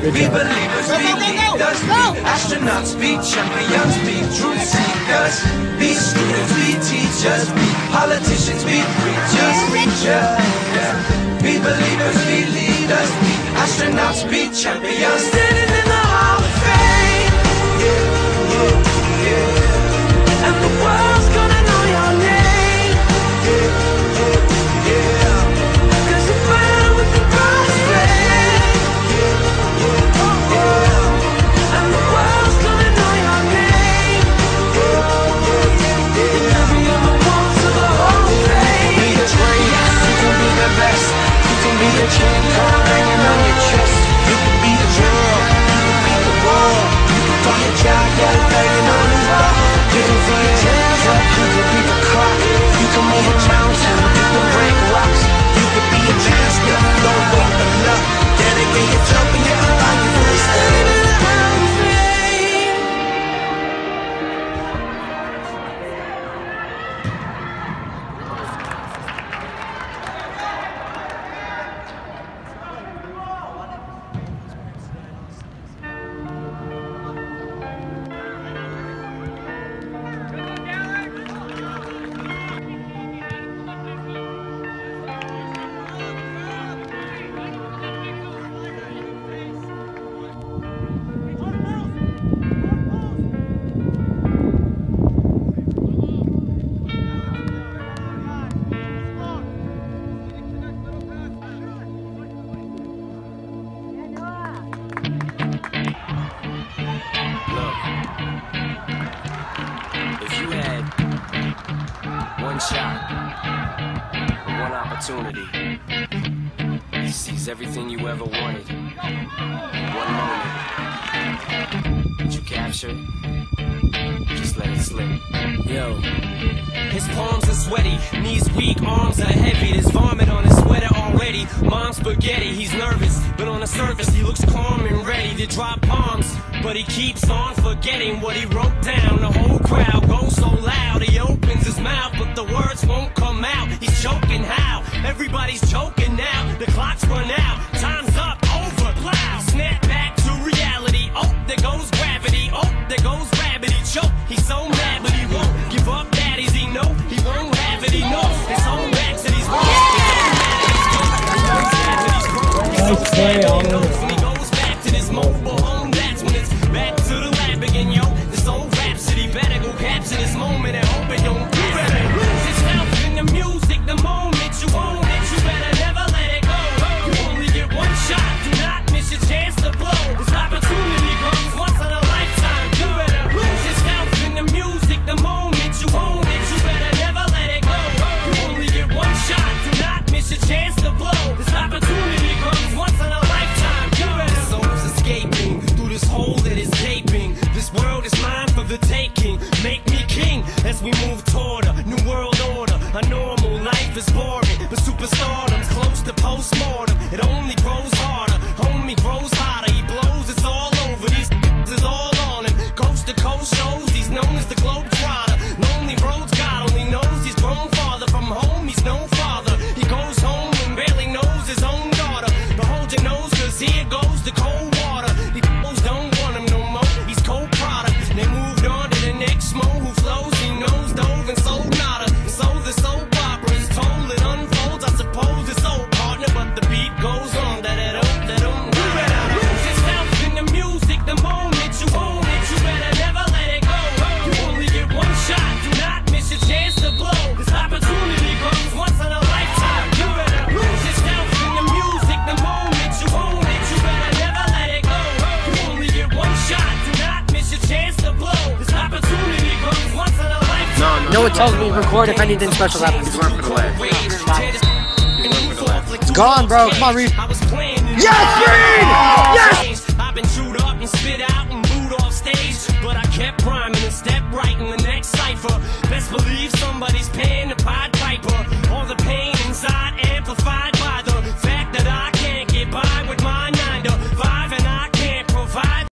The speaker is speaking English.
Good be job. believers, go, go, go, go. leaders, go. be astronauts, we champions, we truth seekers, we students, we teachers, we politicians, we preachers, preachers. Yeah. Be believers, we leaders, we astronauts, we champions. the hanging on your chest. You can be the you can the. You can your got on the wall. You can Look, if you had one shot, one opportunity, seize everything you ever wanted, one moment, did you capture it? Just let it slip. Yo. His palms are sweaty, knees weak, arms are heavy. There's vomit on his sweater already. Mom's spaghetti, he's nervous, but on the surface he looks calm and ready to drop bombs. But he keeps on forgetting what he wrote down the whole we move toward a new world order. A normal life is boring, but superstardom's close to postmortem. It only grows know it tells me record if anything special happens. He's going for the left. It's gone, bro. Come on, Reed. Yes, Reed! Yes!